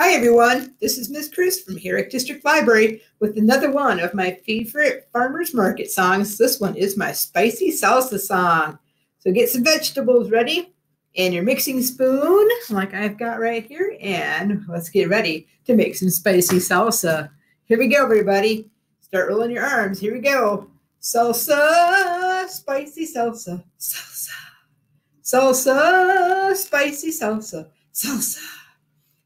Hi everyone, this is Miss Chris from Herrick District Library with another one of my favorite farmers market songs. This one is my spicy salsa song. So get some vegetables ready and your mixing spoon like I've got right here and let's get ready to make some spicy salsa. Here we go everybody. Start rolling your arms. Here we go. Salsa, spicy salsa, salsa. Salsa, spicy salsa, salsa.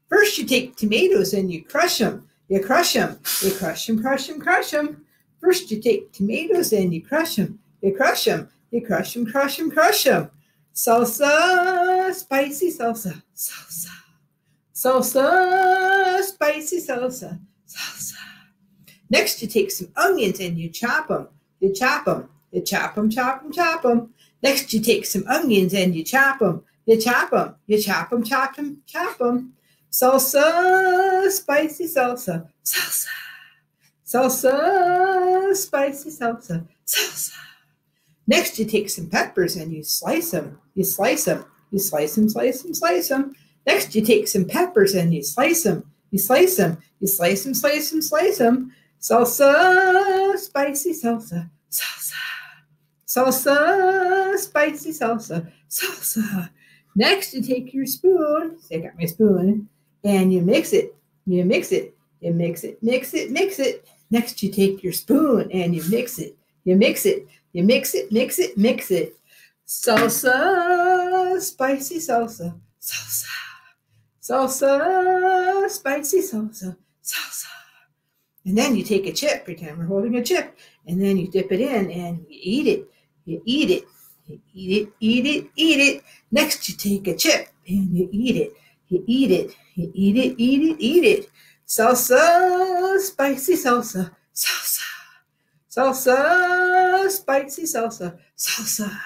First, you take tomatoes and you crush them. You crush them. You crush them, crush them, crush them. First, you take tomatoes and you crush them. You crush them. You crush them, crush them, crush them. Salsa, spicy salsa, salsa. Salsa, spicy salsa, salsa. Next, you take some onions and you chop them. You chop them. You chop them, chop them, chop them. Next, you take some onions and you chop them. You chop them. You chop them, chop them, chop them. Salsa, spicy salsa, salsa. Salsa, spicy salsa, salsa. Next, you take some peppers and you slice them. You slice them. You slice them, slice them, slice them. Next, you take some peppers and you slice them. You slice them. You slice them, slice them, slice them. Salsa, spicy salsa, salsa. Salsa, spicy salsa, salsa. Next, you take your spoon. See, I got my spoon and you mix it. You mix it. You mix it, mix it, mix it. Next, you take your spoon and you mix it. You mix it. You mix it, mix it, mix it. Salsa, spicy salsa, salsa. Salsa, spicy salsa, salsa. And then you take a chip, pretend we're holding a chip, and then you dip it in and you eat it. You eat it. You eat it, eat it, eat it. Next, you take a chip and you eat it. You eat it. You eat it, eat it, eat it. Salsa, spicy salsa, salsa. Salsa, spicy salsa, salsa.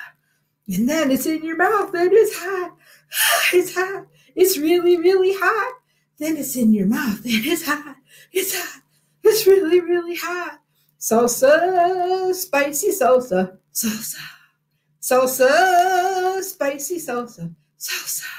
And then it's in your mouth and it's hot. It's hot. It's really, really hot. Then it's in your mouth and it's hot. It's hot. It's really, really hot. Salsa, spicy salsa, salsa. Salsa, spicy salsa, salsa.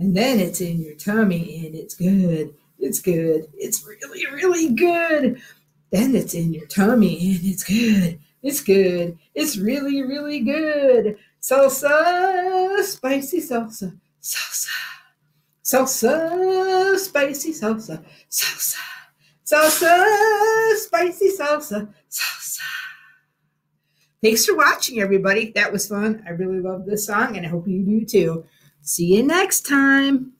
And then it's in your tummy and it's good. It's good. It's really, really good. Then it's in your tummy and it's good. It's good. It's really, really good. Salsa, spicy salsa, salsa. Salsa, spicy salsa, salsa. Salsa, spicy salsa, salsa. Thanks for watching, everybody. That was fun. I really love this song, and I hope you do too. See you next time.